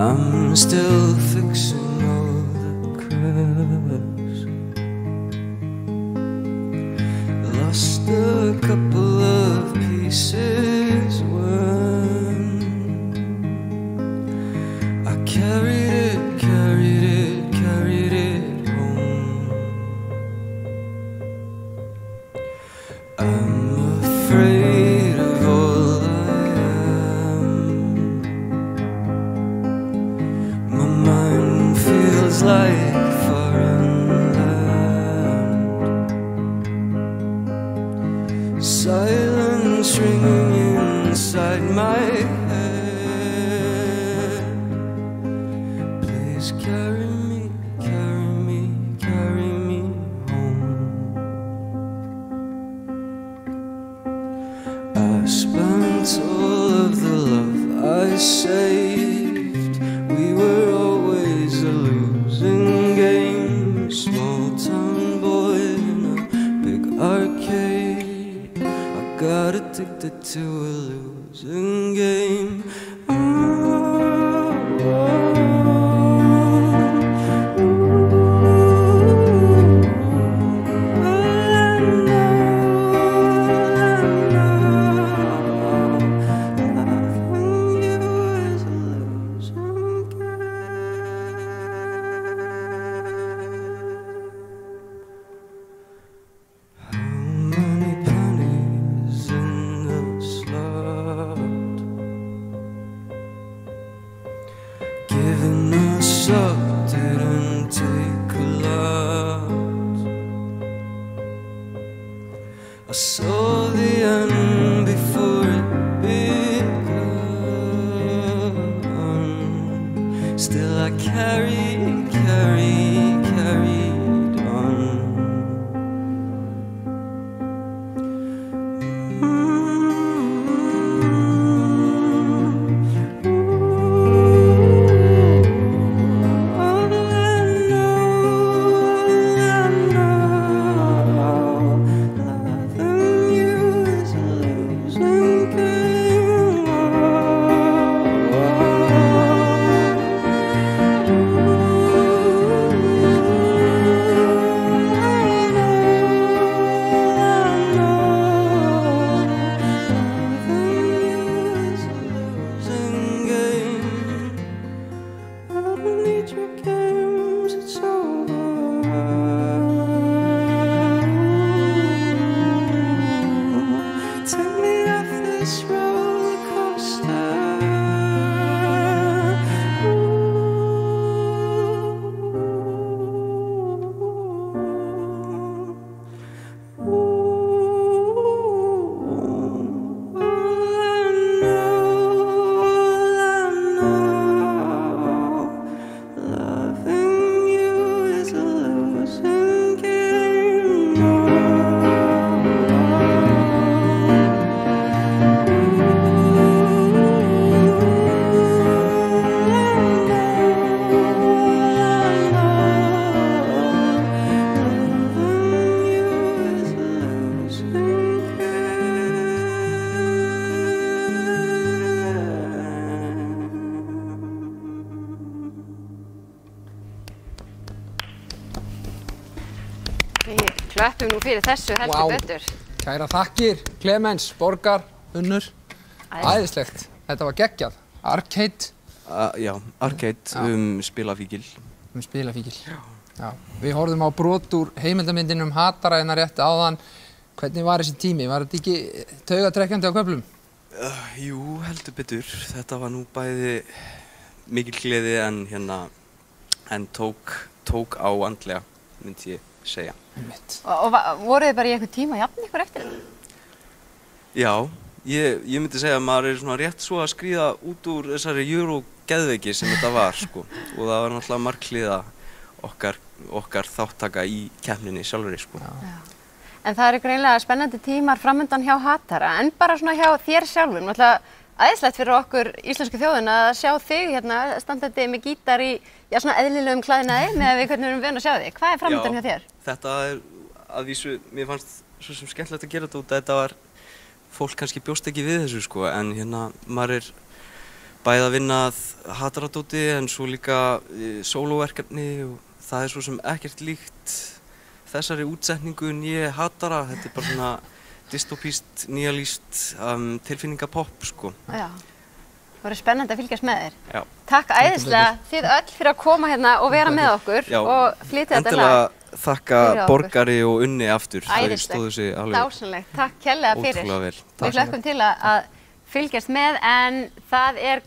I'm still fixing all the cracks. Lost a couple of pieces when I carried it, carried it, carried it home. I'm afraid Silence ringing inside my head. Please carry me, carry me, carry me home. I spent all of the love I saved. Addicted to a losing game. Still I carry carry. Klöppum nú fyrir þessu heldur Vá. betur. Kæra þakkir, Clemens, Borgar, Unnur. Æðislegt. Þetta var geggjað. Arcade Uh, já, Arcade Já. um spilafíkil. um spilafíkil. Já. Við horfðum á brot úr heimildamyndin um hataræðina rétt áðan. Hvernig var þessi tími? Var þetta ekki taugatrekkjandi á köflum? Uh, jú, heldur betur. Þetta var nú bæði mikil gleði en hérna, en tók, tók á andlega, myndi ég segja. Og, og voruð þið bara í einhver tíma að jafna ykkur eftir þetta? Já, ég, ég myndi segja að maður er svona rétt svo að skríða út úr þessari júru geðveiki sem þetta var, sko. Og það var náttúrulega markliða okkar, okkar þáttaka í keppninni sjálfur, sko. En það eru greinlega spennandi tímar framöndan hjá Hatara, en bara svona hjá þér sjálfum. Náttúrulega æðislegt fyrir okkur íslensku þjóðin að sjá þig hérna standandi með gítar í, já svona eðlilegum klæðinaði með að við hvernig við erum vön að sjá þig. Hvað er framöndan hjá þér? Þetta er að vísu, mér fannst svo sem skemmtilegt að gera þetta út að þetta var, fólk kannski bjóst ekki við þessu sko, en hérna maður er, bæði að vinna að hataradóti en svo líka uh, sólóverkefni og það er svo sem ekkert líkt þessari útsetningu nýja hatara, þetta er bara svona dystopíst, nýjalýst um, tilfinningapopp sko. Já. Það verður spennandi að fylgjast með þér. Já. Takk æðislega þið öll fyrir að koma hérna og vera með okkur Já, og flytja þetta lag. Endilega þakka. Borgari og Unni aftur, alveg Dásanlegt. Takk kærlega fyrir. ótrúlega vel. Við hlökkum til að, að fylgjast með en það er